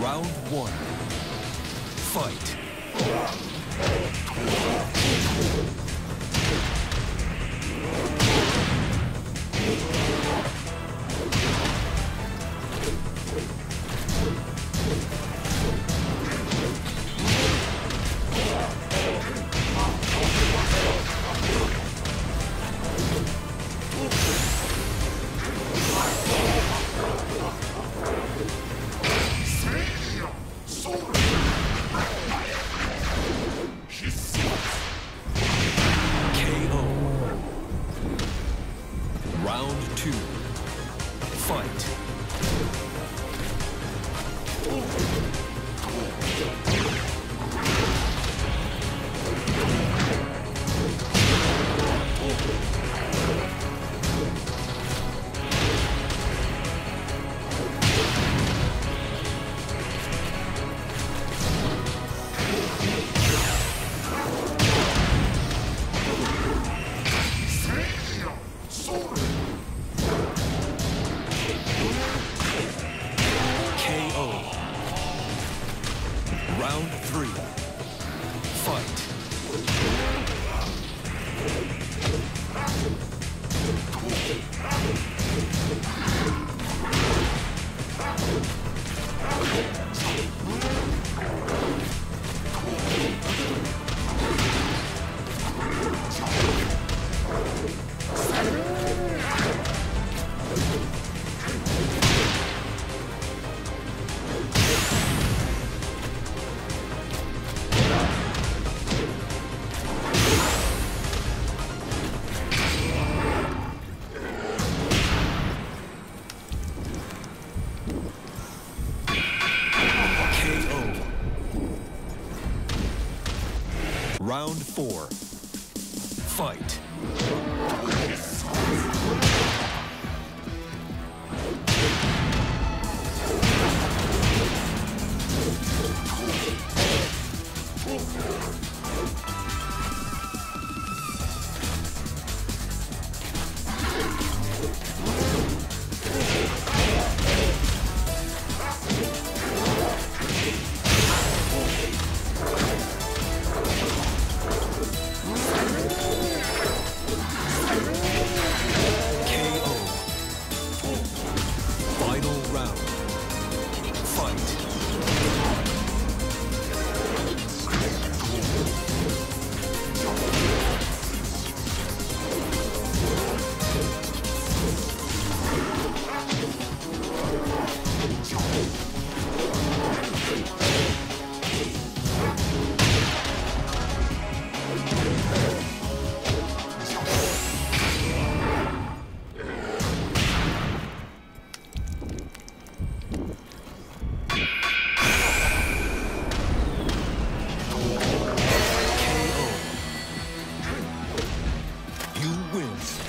Round one. Fight. Two. Fight. Fight. Round four. Fight. you win.